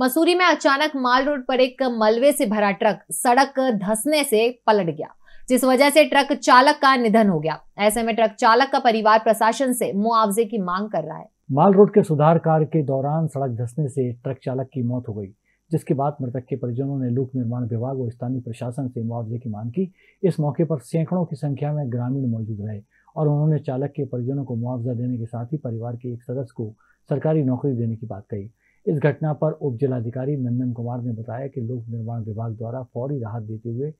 मसूरी में अचानक माल रोड पर एक मलबे से भरा ट्रक सड़क धसने से पलट गया, जिस वजह से ट्रक चालक का निधन हो गया। ऐसे में ट्रक चालक का परिवार प्रशासन से मुआवजे की मांग कर रहा है। माल रोड के सुधार कार्य के दौरान सड़क धसने से ट्रक चालक की मौत हो गई, जिसके बाद मृतक के परिजनों ने लोक निर्माण विभाग और स्थानीय प्रशासन से मुआवजे की मांग की। इस मौके पर सैकड़ों की संख्या में ग्रामीण मौजूद रहे और उन्होंने चालक के परिजनों को मुआवजा देने के साथ ही परिवार के एक सदस्य को सरकारी नौकरी देने की बात कही। इस घटना पर उप जिलाधिकारी नंदन कुमार ने बताया कि लोक निर्माण विभाग द्वारा फौरी राहत देते हुए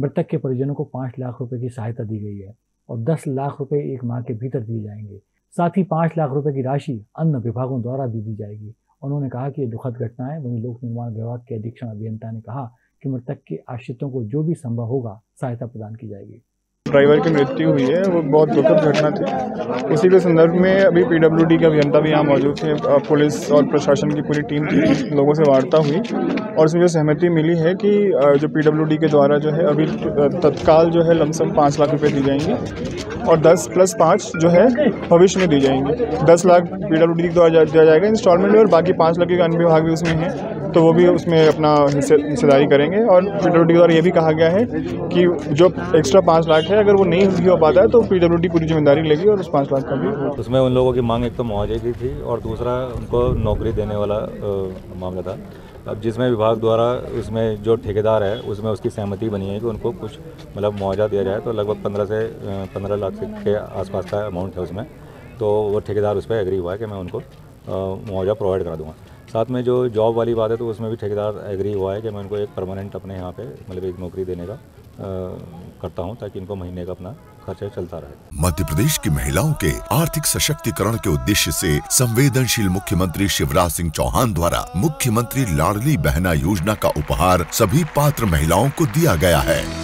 मृतक के परिजनों को पाँच लाख रुपए की सहायता दी गई है और दस लाख रुपए एक माह के भीतर दिए जाएँगे। साथ ही पाँच लाख रुपए की राशि अन्य विभागों द्वारा भी दी जाएगी। उन्होंने कहा कि ये दुखद घटना है। वहीं लोक निर्माण विभाग के अधीक्षण अभियंता ने कहा कि मृतक के आश्रितों को जो भी संभव होगा सहायता प्रदान की जाएगी। ड्राइवर की मृत्यु हुई है, वो बहुत दुखद घटना थी। उसी के संदर्भ में अभी पीडब्ल्यूडी के अभियंता भी यहाँ मौजूद थे पुलिस और प्रशासन की पूरी टीम थी, लोगों से वार्ता हुई। और उसमें सहमति मिली है कि जो पीडब्ल्यूडी के द्वारा जो है अभी तत्काल जो है लमसम पाँच लाख रुपए दी जाएँगी और दस प्लस पाँच जो है भविष्य में दी जाएँगी। दस लाख पीडब्ल्यूडी के द्वारा दिया जाएगा, इंस्टॉलमेंट में और बाकी पाँच लाख के अन्य विभाग भी उसमें हैं। तो वो भी उसमें अपना हिस्सेदारी करेंगे। और पी के द्वारा ये भी कहा गया है कि जो एक्स्ट्रा पाँच लाख है, अगर वो नहीं भी हो पाता है तो पी पूरी ज़िम्मेदारी लेगी और उस पाँच लाख का भी उसमें उन लोगों की मांग एक तो मुआवजे की थी और दूसरा उनको नौकरी देने वाला मामला था। अब जिसमें विभाग द्वारा उसमें जो ठेकेदार है, उसमें उसकी सहमति बनी है कि उनको कुछ मतलब मुआवजा दिया जाए तो लगभग पंद्रह से पंद्रह लाख के आसपास का अमाउंट है उसमें। तो वो ठेकेदार उस पर एग्री हुआ है कि मैं उनको मुआवजा प्रोवाइड करा दूँगा। साथ में जो जॉब वाली बात है तो उसमें भी ठेकेदार एग्री हुआ है कि मैं उनको एक परमानेंट अपने यहाँ पे मतलब एक नौकरी देने का आ, करता हूँ ताकि इनको महीने का अपना खर्चा चलता रहे। मध्य प्रदेश की महिलाओं के आर्थिक सशक्तिकरण के उद्देश्य से संवेदनशील मुख्यमंत्री शिवराज सिंह चौहान द्वारा मुख्यमंत्री लाडली बहना योजना का उपहार सभी पात्र महिलाओं को दिया गया है।